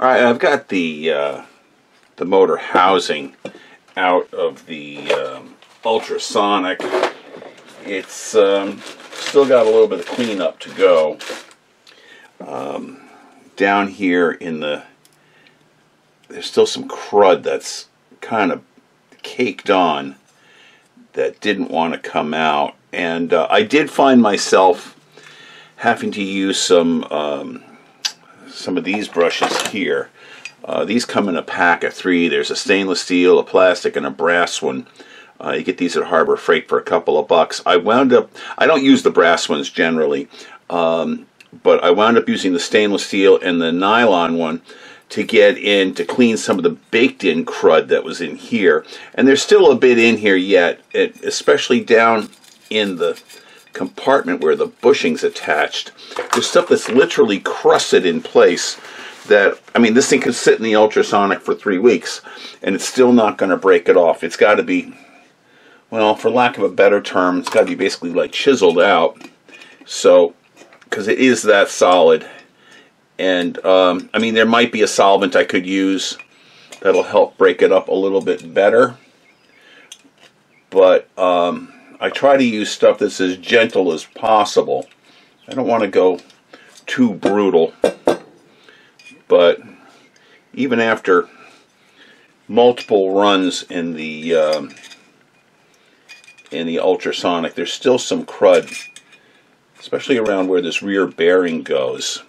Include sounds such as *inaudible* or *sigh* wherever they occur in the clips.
All right, I've got the uh, the motor housing out of the um, ultrasonic. It's um, still got a little bit of cleanup to go. Um, down here in the there's still some crud that's kind of caked on that didn't want to come out and uh, I did find myself having to use some um, some of these brushes here. Uh, these come in a pack of three. There's a stainless steel a plastic and a brass one. Uh, you get these at Harbor Freight for a couple of bucks. I wound up I don't use the brass ones generally um, but I wound up using the stainless steel and the nylon one to get in to clean some of the baked in crud that was in here. And there's still a bit in here yet, it, especially down in the compartment where the bushing's attached. There's stuff that's literally crusted in place that, I mean, this thing could sit in the ultrasonic for three weeks and it's still not going to break it off. It's got to be, well, for lack of a better term, it's got to be basically like chiseled out. So, because it is that solid and um, I mean, there might be a solvent I could use that'll help break it up a little bit better. But um, I try to use stuff that's as gentle as possible. I don't want to go too brutal. But even after multiple runs in the um, in the ultrasonic, there's still some crud, especially around where this rear bearing goes.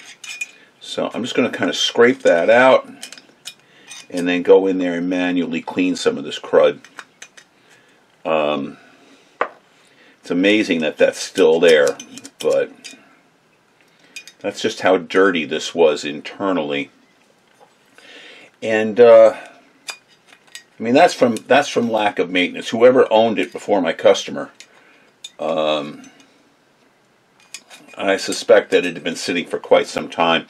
So I'm just going to kind of scrape that out and then go in there and manually clean some of this crud. Um, it's amazing that that's still there, but that's just how dirty this was internally. And uh, I mean that's from that's from lack of maintenance. Whoever owned it before my customer um, I suspect that it had been sitting for quite some time.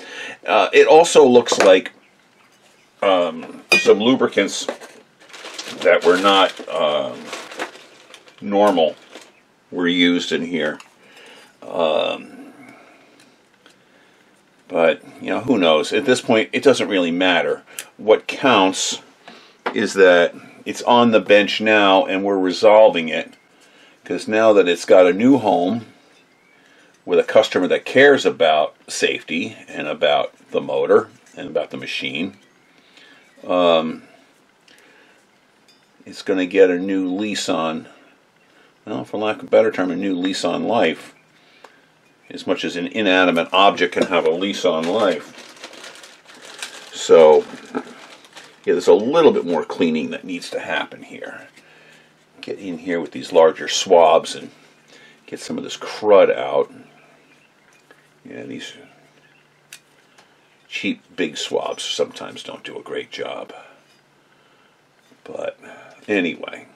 Uh, it also looks like um, some lubricants that were not um, normal were used in here. Um, but, you know, who knows? At this point, it doesn't really matter. What counts is that it's on the bench now and we're resolving it. Because now that it's got a new home, with a customer that cares about safety and about the motor and about the machine, um, it's going to get a new lease on, well, for lack of a better term, a new lease on life. As much as an inanimate object can have a lease on life. So, yeah, there's a little bit more cleaning that needs to happen here. Get in here with these larger swabs and get some of this crud out. Yeah, these cheap big swabs sometimes don't do a great job. But anyway,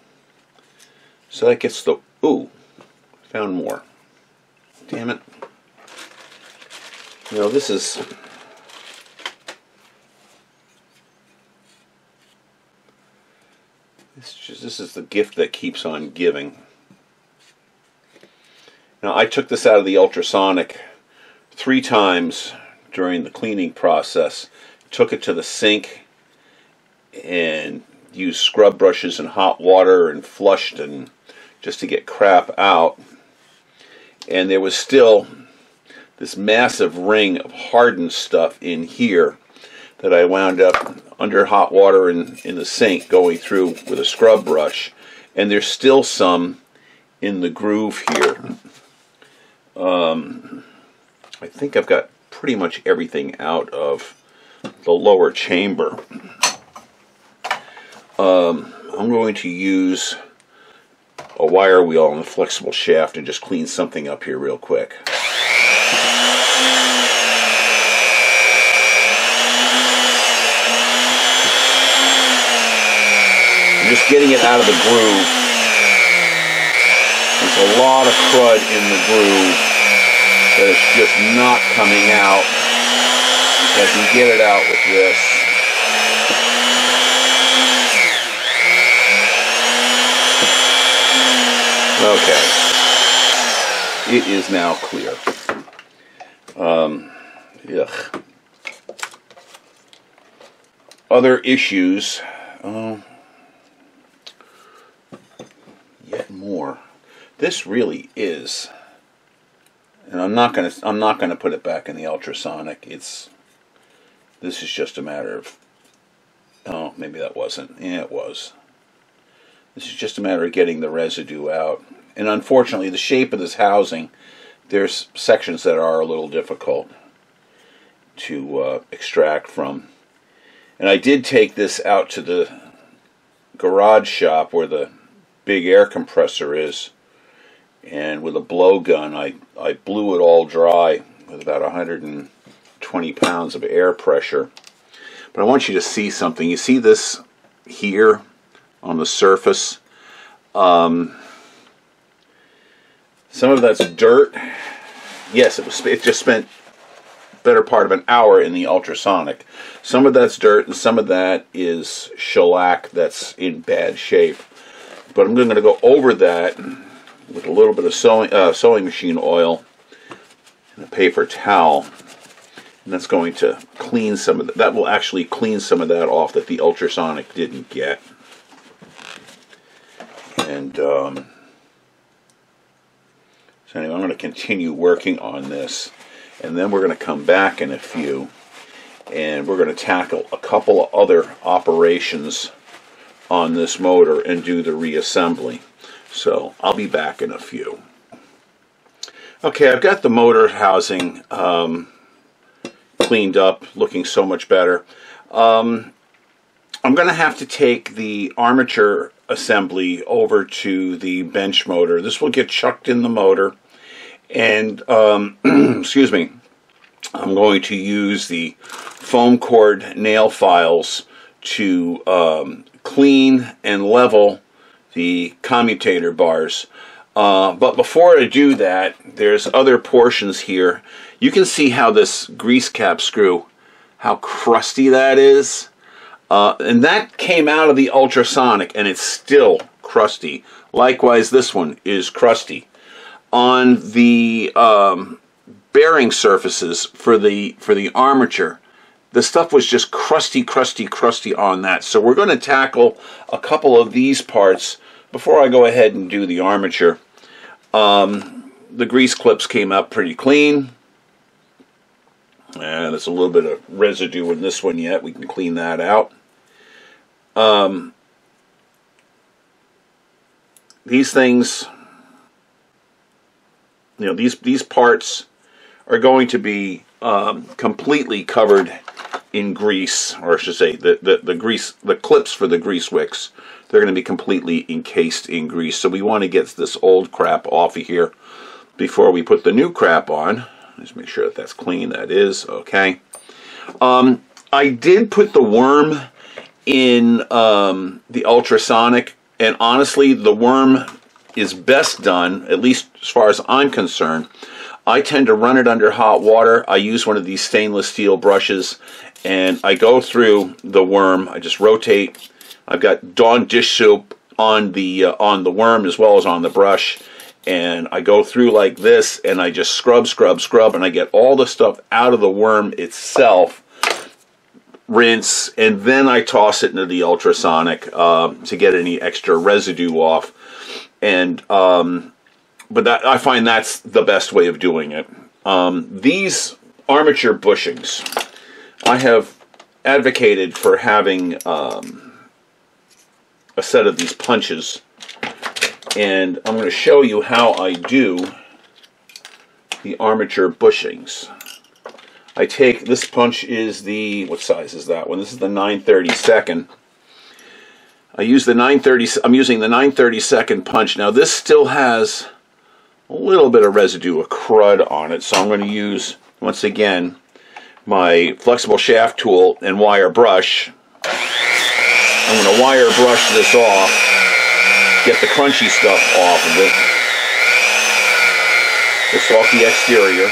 so that gets the, ooh, found more. Damn it. Know, this is, this, just, this is the gift that keeps on giving. Now, I took this out of the ultrasonic three times during the cleaning process. Took it to the sink and used scrub brushes and hot water and flushed and just to get crap out. And there was still this massive ring of hardened stuff in here that I wound up under hot water in, in the sink going through with a scrub brush. And there's still some in the groove here. Um, I think I've got pretty much everything out of the lower chamber. Um, I'm going to use a wire wheel and a flexible shaft and just clean something up here real quick. I'm just getting it out of the groove. There's a lot of crud in the groove that it's just not coming out. I can get it out with this. Okay. It is now clear. Um, other issues. Uh, yet more. This really is, and I'm not gonna I'm not gonna put it back in the ultrasonic. It's this is just a matter of oh maybe that wasn't yeah it was. This is just a matter of getting the residue out. And unfortunately, the shape of this housing, there's sections that are a little difficult to uh, extract from. And I did take this out to the garage shop where the big air compressor is. And with a blowgun, I, I blew it all dry with about 120 pounds of air pressure. But I want you to see something. You see this here on the surface? Um, some of that's dirt. Yes, it was. It just spent better part of an hour in the ultrasonic. Some of that's dirt, and some of that is shellac that's in bad shape. But I'm going to go over that with a little bit of sewing, uh, sewing machine oil and a paper towel. And that's going to clean some of that. That will actually clean some of that off that the ultrasonic didn't get. And um, anyway, I'm going to continue working on this. And then we're going to come back in a few and we're going to tackle a couple of other operations on this motor and do the reassembly. So I'll be back in a few. Okay, I've got the motor housing um, cleaned up, looking so much better. Um, I'm going to have to take the armature assembly over to the bench motor. This will get chucked in the motor and um, *clears throat* excuse me, I'm going to use the foam core nail files to um, clean and level the commutator bars. Uh, but before I do that, there's other portions here. You can see how this grease cap screw, how crusty that is. Uh, and that came out of the ultrasonic and it's still crusty. Likewise, this one is crusty on the um, bearing surfaces for the for the armature. The stuff was just crusty crusty crusty on that. So we're going to tackle a couple of these parts before I go ahead and do the armature. Um, the grease clips came out pretty clean. And there's a little bit of residue in this one yet. We can clean that out. Um, these things you know these these parts are going to be um, completely covered in grease, or I should say, the, the, the grease, the clips for the grease wicks, they're going to be completely encased in grease. So we want to get this old crap off of here before we put the new crap on. Just make sure that that's clean. That is okay. Um, I did put the worm in um, the ultrasonic, and honestly, the worm is best done, at least as far as I'm concerned. I tend to run it under hot water. I use one of these stainless steel brushes and I go through the worm. I just rotate. I've got Dawn dish soap on the uh, on the worm as well as on the brush and I go through like this and I just scrub scrub scrub and I get all the stuff out of the worm itself rinse and then I toss it into the ultrasonic uh, to get any extra residue off and um, but that I find that's the best way of doing it. Um, these armature bushings, I have advocated for having um, a set of these punches, and I'm going to show you how I do the armature bushings. I take this punch is the what size is that one? This is the 932nd. I use the 930. I'm using the 932nd punch. Now this still has a little bit of residue of crud on it, so I'm going to use once again my flexible shaft tool and wire brush. I'm going to wire brush this off, get the crunchy stuff off of it. It's off the exterior.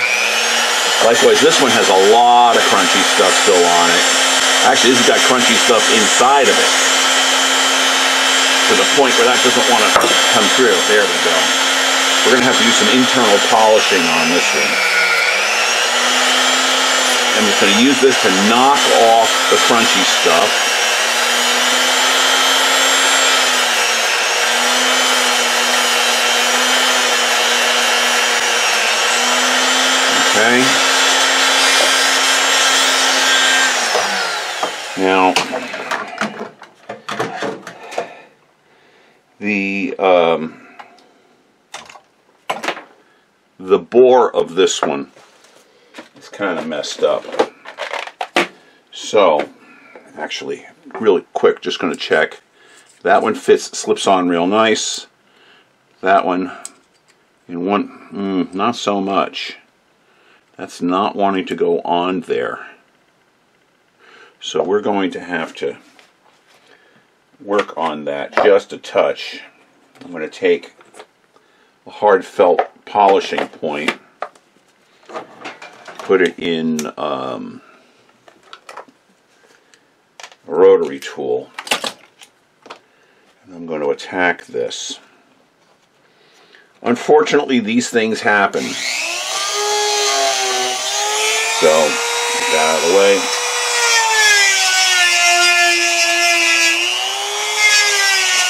Likewise, this one has a lot of crunchy stuff still on it. Actually, this has got crunchy stuff inside of it to the point where that doesn't want to come through. There we go. We're going to have to do some internal polishing on this one. I'm just going to use this to knock off the crunchy stuff. Okay. Now, the um, the bore of this one is kind of messed up. So, actually, really quick, just going to check. That one fits, slips on real nice. That one, in one, mm, not so much. That's not wanting to go on there. So we're going to have to work on that just a touch. I'm going to take a hard felt polishing point, put it in um, a rotary tool, and I'm going to attack this. Unfortunately, these things happen. So, get that out of the way.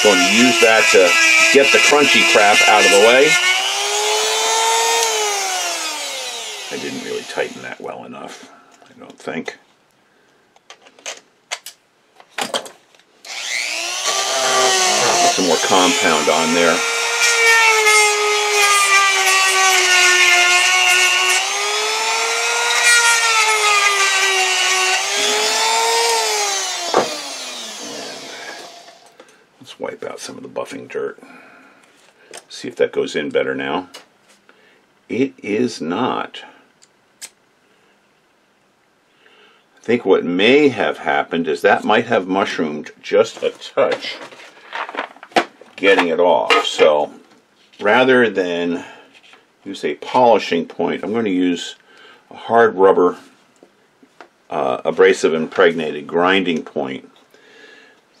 Going to use that to get the crunchy crap out of the way. I didn't really tighten that well enough, I don't think. Put some more compound on there. Let's wipe dirt. See if that goes in better now. It is not. I think what may have happened is that might have mushroomed just a touch getting it off. So rather than use a polishing point, I'm going to use a hard rubber uh, abrasive impregnated grinding point.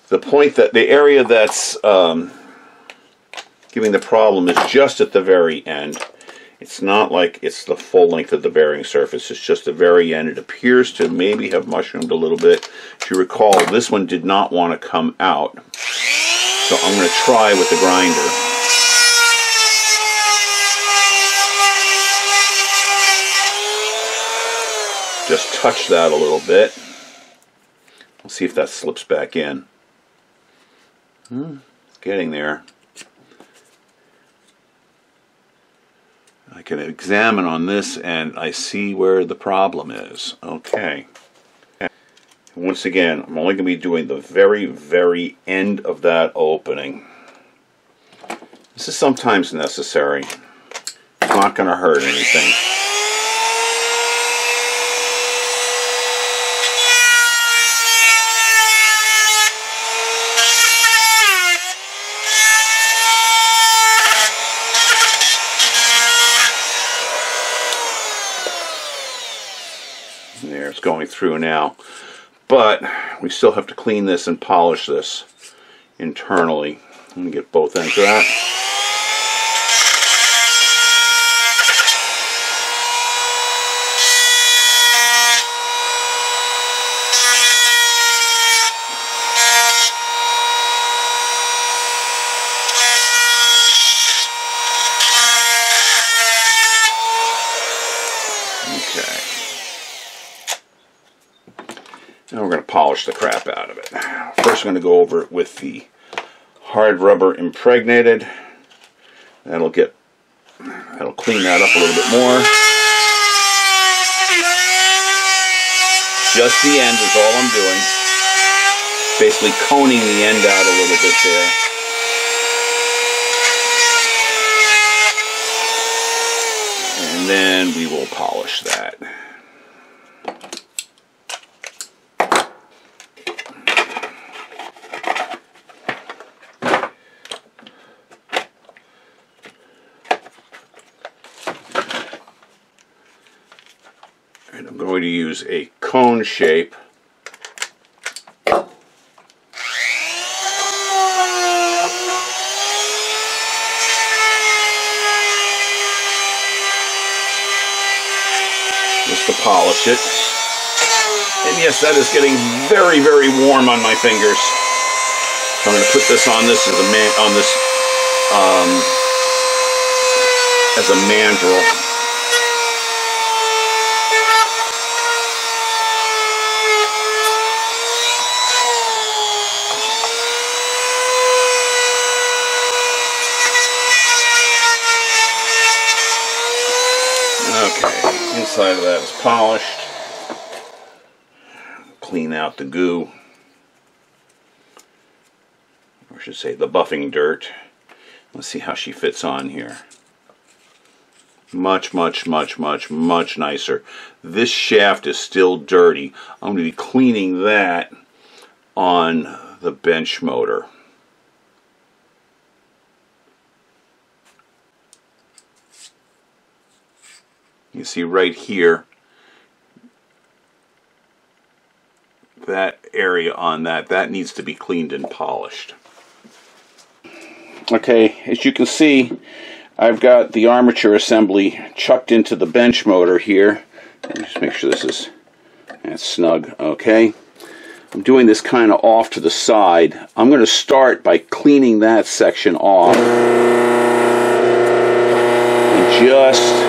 The point that the area that's um, giving the problem is just at the very end. It's not like it's the full length of the bearing surface. It's just the very end. It appears to maybe have mushroomed a little bit. If you recall, this one did not want to come out. So I'm going to try with the grinder. Just touch that a little bit. We'll see if that slips back in. Hmm, getting there. I can examine on this and I see where the problem is. Okay. Once again, I'm only going to be doing the very, very end of that opening. This is sometimes necessary. It's not going to hurt anything. Through now. But we still have to clean this and polish this internally. Let me get both ends of that. Okay. Now we're going to polish the crap out of it. First, I'm going to go over it with the hard rubber impregnated. That'll get, that'll clean that up a little bit more. Just the end is all I'm doing. Basically coning the end out a little bit there. And then we will polish that. To use a cone shape. Just to polish it. And yes, that is getting very, very warm on my fingers. I'm going to put this on this as a man on this um, as a mandrel. Okay, inside of that is polished. Clean out the goo. Or I should say the buffing dirt. Let's see how she fits on here. Much, much, much, much, much nicer. This shaft is still dirty. I'm going to be cleaning that on the bench motor. You see right here, that area on that, that needs to be cleaned and polished. Okay, as you can see, I've got the armature assembly chucked into the bench motor here. Just make sure this is that's snug, okay? I'm doing this kind of off to the side. I'm going to start by cleaning that section off. And just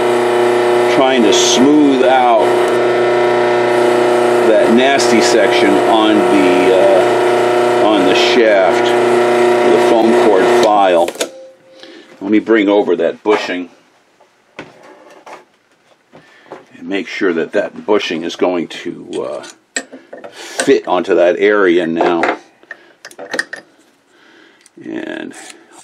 trying to smooth out that nasty section on the uh, on the shaft with a foam core file. Let me bring over that bushing and make sure that that bushing is going to uh, fit onto that area now. And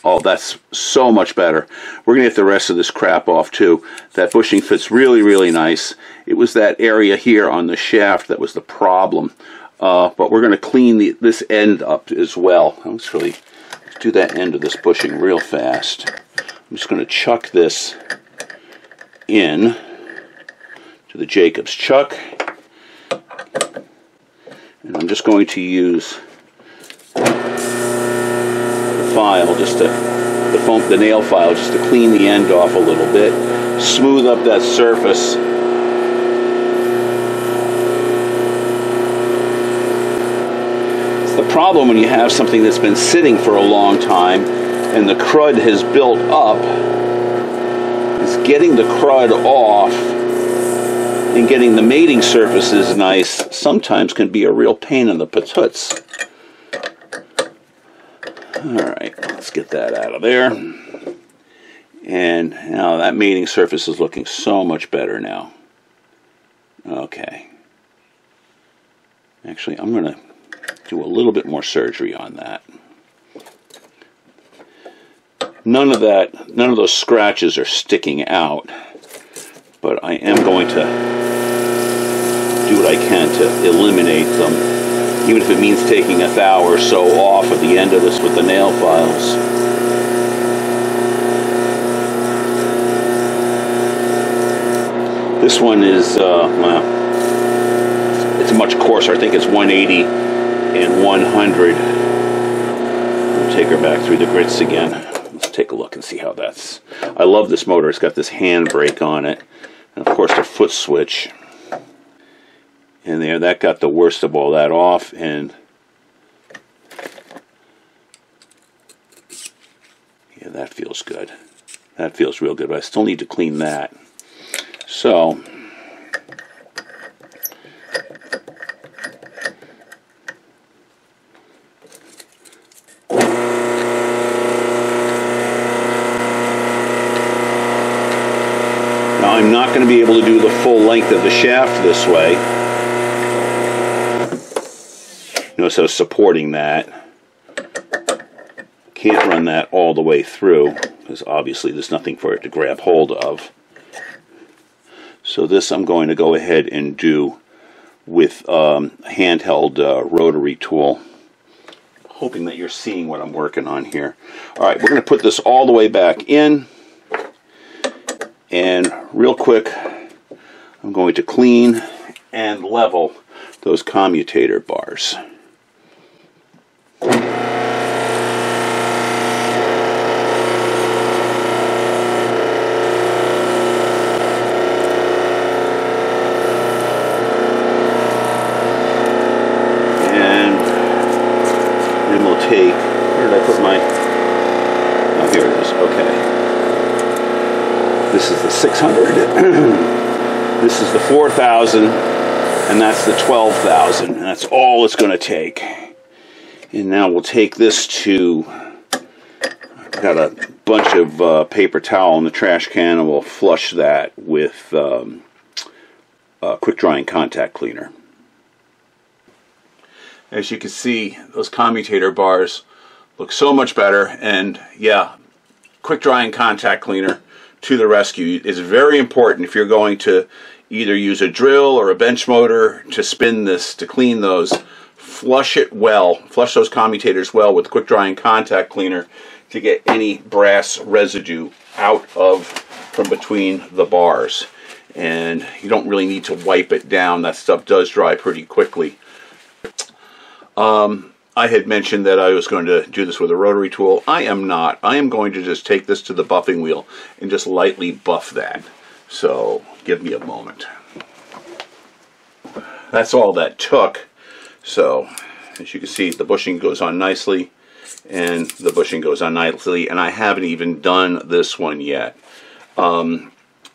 Oh, that's so much better. We're going to get the rest of this crap off too. That bushing fits really, really nice. It was that area here on the shaft that was the problem. Uh, but we're going to clean the, this end up as well. Let's really do that end of this bushing real fast. I'm just going to chuck this in to the Jacobs chuck. And I'm just going to use file just to the foam the nail file just to clean the end off a little bit smooth up that surface it's the problem when you have something that's been sitting for a long time and the crud has built up is getting the crud off and getting the mating surfaces nice sometimes can be a real pain in the patoots. Get that out of there. And now that mating surface is looking so much better now. Okay. Actually, I'm going to do a little bit more surgery on that. None of that, none of those scratches are sticking out, but I am going to do what I can to eliminate them even if it means taking a thou or so off at the end of this with the nail files. This one is, uh, well, it's much coarser. I think it's 180 and 100. We'll take her back through the grits again. Let's take a look and see how that's. I love this motor. It's got this handbrake on it. And of course the foot switch and there that got the worst of all that off and yeah that feels good. That feels real good but I still need to clean that. So Now I'm not going to be able to do the full length of the shaft this way so supporting that. Can't run that all the way through because obviously there's nothing for it to grab hold of. So this I'm going to go ahead and do with um, handheld uh, rotary tool. Hoping that you're seeing what I'm working on here. Alright, we're going to put this all the way back in. And real quick, I'm going to clean and level those commutator bars. And it will take, where did I put my, oh here it is, okay. This is the 600, *clears throat* this is the 4,000, and that's the 12,000, and that's all it's going to take. And now we'll take this to... I've Got a bunch of uh, paper towel in the trash can and we'll flush that with um, quick drying contact cleaner. As you can see, those commutator bars look so much better and yeah, quick drying contact cleaner to the rescue is very important if you're going to either use a drill or a bench motor to spin this to clean those flush it well flush those commutators well with quick drying contact cleaner to get any brass residue out of from between the bars and you don't really need to wipe it down that stuff does dry pretty quickly um, I had mentioned that I was going to do this with a rotary tool. I am not. I am going to just take this to the buffing wheel and just lightly buff that. So give me a moment. That's all that took. So as you can see, the bushing goes on nicely and the bushing goes on nicely and I haven't even done this one yet. Um,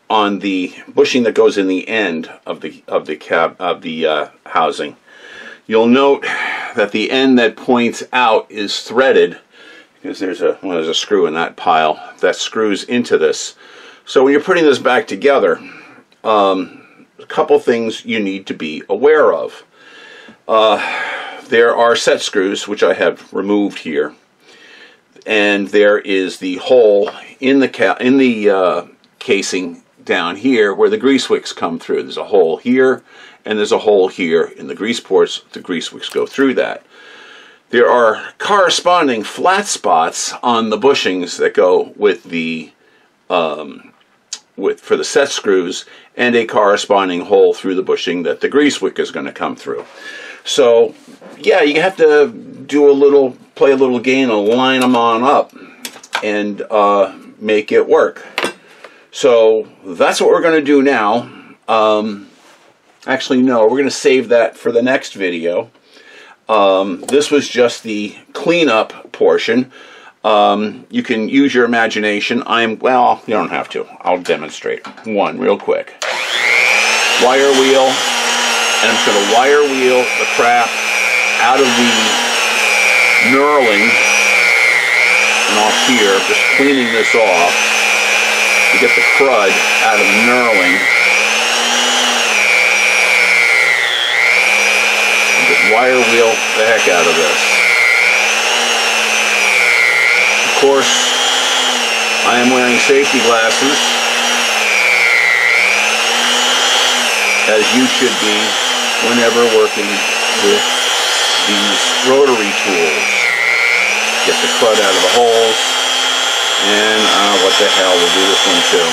on the bushing that goes in the end of the of the cab of the uh, housing, You'll note that the end that points out is threaded because there's a well, there's a screw in that pile that screws into this. So when you're putting this back together, um, a couple things you need to be aware of. Uh, there are set screws which I have removed here, and there is the hole in the in the uh, casing down here where the grease wicks come through. There's a hole here and there's a hole here in the grease ports. The grease wicks go through that. There are corresponding flat spots on the bushings that go with the um, with for the set screws and a corresponding hole through the bushing that the grease wick is going to come through. So yeah, you have to do a little, play a little game and line them on up and uh, make it work. So that's what we're going to do now. Um, Actually, no, we're going to save that for the next video. Um, this was just the cleanup portion. Um, you can use your imagination. I'm, well, you don't have to. I'll demonstrate. One, real quick. Wire wheel, and I'm just going to wire wheel the crap out of the knurling and off here, just cleaning this off to get the crud out of the knurling wire wheel the heck out of this. Of course, I am wearing safety glasses, as you should be whenever working with these rotary tools. Get the crud out of the holes, and uh, what the hell, we'll do this one too.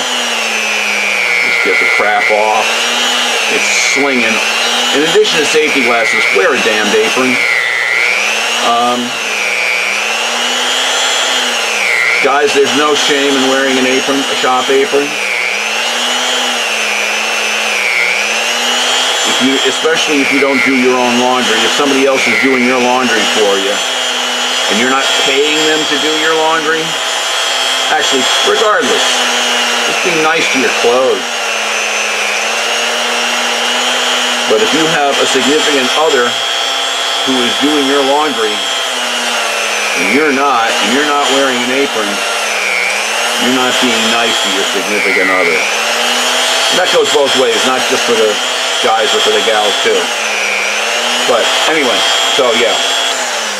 Just get the crap off. It's slinging in addition to safety glasses, wear a damned apron. Um, guys, there's no shame in wearing an apron, a shop apron. If you, especially if you don't do your own laundry. If somebody else is doing your laundry for you, and you're not paying them to do your laundry, actually, regardless, just be nice to your clothes. But if you have a significant other who is doing your laundry and you're not, and you're not wearing an apron, you're not being nice to your significant other. And that goes both ways, not just for the guys, but for the gals too. But anyway, so yeah,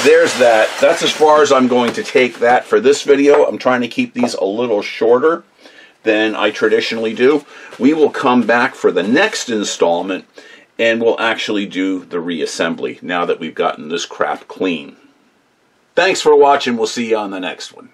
there's that. That's as far as I'm going to take that for this video. I'm trying to keep these a little shorter than I traditionally do. We will come back for the next installment and we'll actually do the reassembly now that we've gotten this crap clean. Thanks for watching. We'll see you on the next one.